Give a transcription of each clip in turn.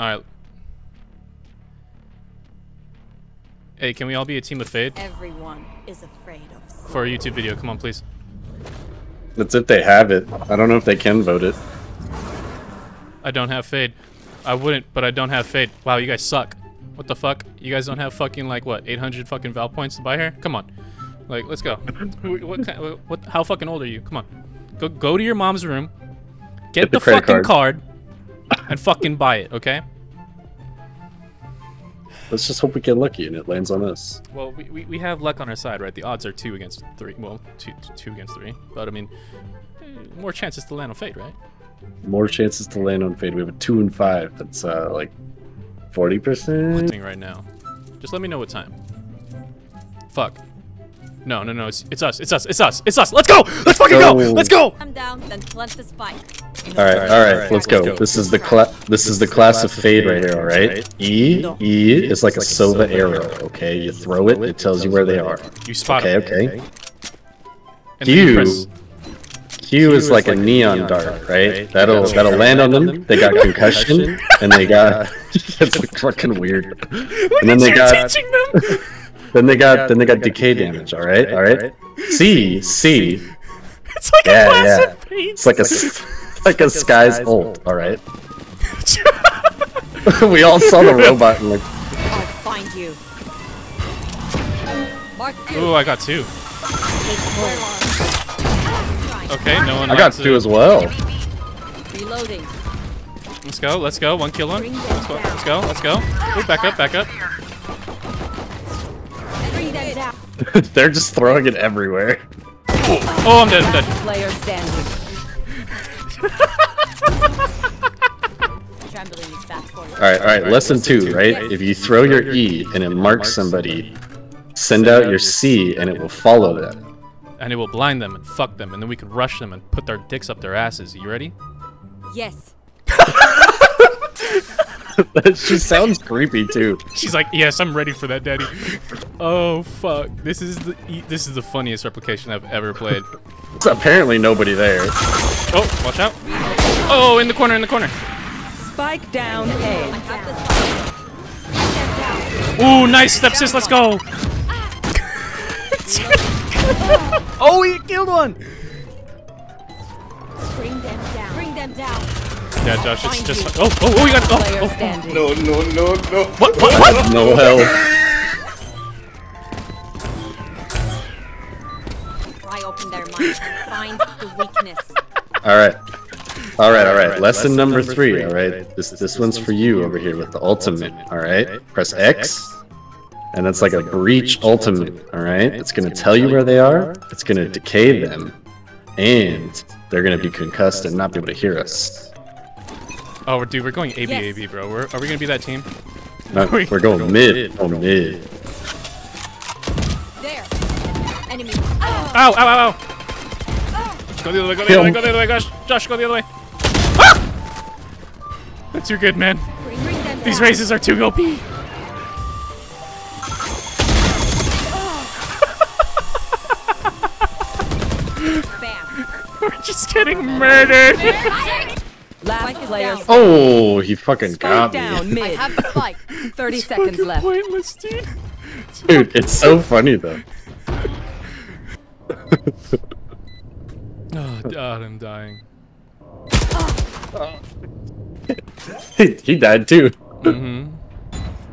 Alright. Hey, can we all be a team of Fade Everyone is afraid of. for a YouTube video? Come on, please. That's if they have it. I don't know if they can vote it. I don't have Fade. I wouldn't, but I don't have Fade. Wow, you guys suck. What the fuck? You guys don't have fucking, like, what, 800 fucking Val points to buy here? Come on. Like, let's go. Who- what, kind, what, how fucking old are you? Come on. Go, go to your mom's room, get, Get the the, fucking card. card, and fucking buy it, okay? Let's just hope we get lucky and it lands on us. Well, we, we, we have luck on our side, right? The odds are two against three. Well, two, two against three. But, I mean, eh, more chances to land on Fade, right? More chances to land on fade. We have a two and five. That's uh like forty percent. Right now. Just let me know what time. Fuck. No, no, no. It's, it's us. It's us. It's us. It's us. Let's go. Let's fucking go. go. Let's go. I'm down, then plant the spike. All right, all right, let's go. This is the cla- this is the class of fade right here. All right. E E is like a Sova arrow. Okay, you throw it. It tells you where they are. You spot Okay, okay. And then you Q Q is like a neon dart, right? That'll that'll land on them. They got concussion and they got it's fucking weird. And then they You're got teaching them. then they got then they got decay damage. All right, all right. C C. It's like Yeah, a class yeah. of paints. It's like a s- like a Skye's old. All right. we all saw the robot and like I'll find you. Mark two. Ooh, I got two. Okay, no one. I got two to- as well. Reloading. Let's go. Let's go. One kill one. Let's go. Let's go. Let's go. Ooh, back up. Back up. Bring them down. They're just throwing it everywhere. Oh, I'm dead. I'm dead. Player standing. Trampoline is back for you. All right, all right. Lesson two, right? If you throw your E and it marks somebody, send out your C and it will follow them. And it will blind them and fuck them, and then we can rush them and put their dicks up their asses. You ready? Yes. she sounds creepy too. She's like, yes, I'm ready for that, daddy. Oh fuck! This is the e- this is the funniest replication I've ever played. There's apparently nobody there. Oh, watch out! Oh, in the corner, in the corner. Spike down A. Have the spike. Bring. Ooh, nice stepsis. Let's go. Oh, he killed one. Bring them down. Bring them down. Yeah, Josh, it's just. Oh, oh, oh, you got. Oh, Player oh. oh. No, no, no, no. What? What? What? No hell. Weakness. All right. All right, all right. Lesson number three. All right. This this one's for you over here with the ultimate. All right. Press X, and that's like a breach ultimate. All right. It's gonna tell you where they are. It's gonna decay them, and they're gonna be concussed and not be able to hear us. Oh, dude, we're going ABAB, Yes. Bro. We're, are we gonna be that team? No, we're going mid. Oh, mid. There. Enemy. Ow! Ow! Ow! Ow! Go the other way. Go the other way. him. Go the other way. Gosh, Josh, go the other way. Ah! That's too good, man. Bring, bring them These Razes are too OP. We're just getting murdered. Last player. Oh, he fucking Spike got down me. I have the spike. 30 seconds left. Pointless, dude. Dude, it's so funny though. Oh God, I'm dying. He, he died too. Mm-hmm.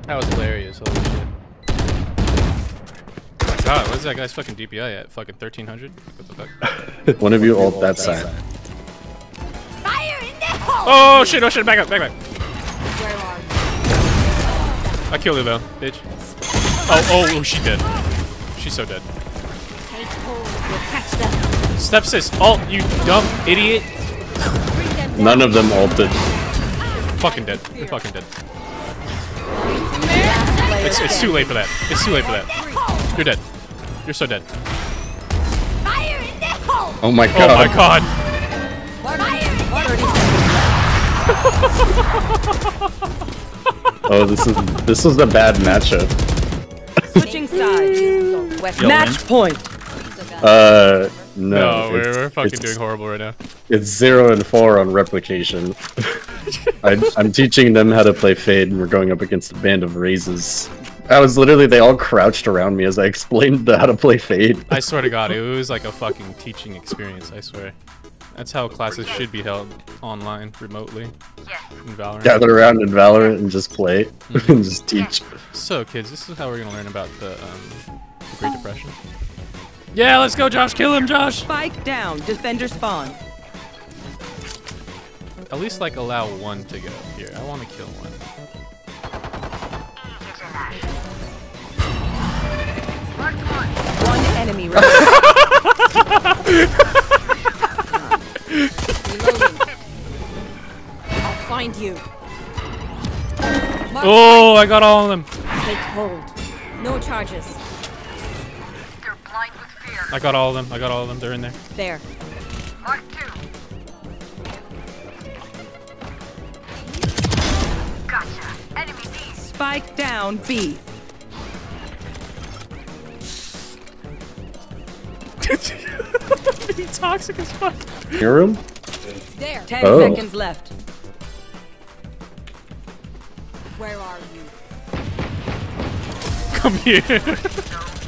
That was hilarious. Holy shit. Oh my God, what's that guy's fucking DPI at? Fucking 1300? What the fuck? One of you ult that side. Fire in the hole. Oh shit! Oh shit! Back up! Back up! Where are you? I killed her though, bitch. Oh, oh, oh, she dead. She's so dead. Take hold. We'll catch them. Stepsis, alt, you dumb idiot. Bring them down. None of them ulted. Fucking dead. You're fucking dead. It's, it's too late for that. It's too late for that. You're dead. You're so dead. Fire in the hole. Oh my god. Oh my god. Oh, this is this is a bad matchup. Switching sides. West Match point. Uh, no. No, we're, we're fucking doing horrible right now. It's zero and four on replication. I, I'm teaching them how to play Fade, and we're going up against a band of Razes. I was literally, they all crouched around me as I explained the, how to play Fade. I swear to God, it was like a fucking teaching experience. I swear. That's how classes should be held online, remotely, in Valorant. Gather around in Valorant and just play, and just teach. So, kids, this is how we're gonna learn about the, um, the Great Depression. Yeah, let's go, Josh. Kill him, Josh. Spike down. Defender spawn. At least like allow one to go here. I want to kill one. One enemy remaining. I'll find you. Mark Oh, I got all of them. Take hold. No charges. I got all of them. I got all of them. They're in there. There. Mark two. Gotcha. Enemy B. Spike down. B. Being toxic as fuck. Hear him? There. Ten Oh. seconds left. Where are you? Come here.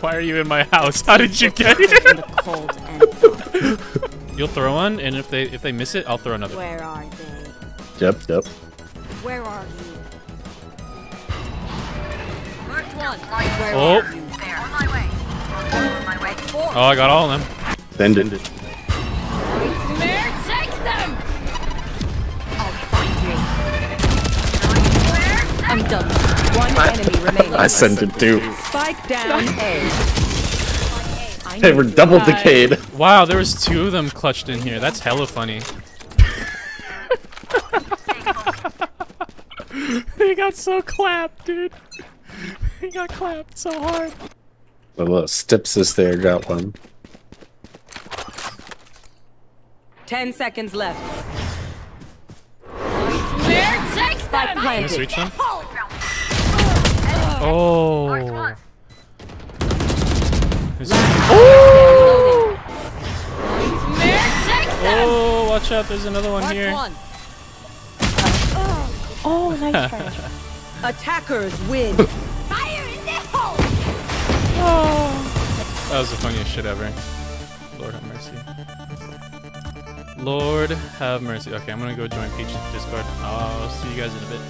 Why are you in my house? How did you get In here? the cold and. You'll throw one, and if they if they miss it, I'll throw another. Where are they? Yep, yep. Where are you? Marked one. Where Oh. are you? There. On my way. On my way. Four. Oh, I got all of them. Send it. Mare, take them! I'll find you. I'm done. One enemy remaining. I sent it too. Spike down. A. I They were double decayed. Wow, there was two of them clutched in here. That's hella funny. he got so clapped, dude. He got clapped so hard. The little stipsis there got one. Ten seconds left. Mare, take Spike them! Planted. Reach them. Found one. Oh. Is- Reloading. Mare, take them! Oh, watch out! There's another one Marked here. one. Oh, oh, Attackers win. Fire in the hole! Oh. That was the funniest shit ever. Lord have mercy. Lord have mercy. Okay, I'm gonna go join Peach's Discord. I'll see you guys in a bit.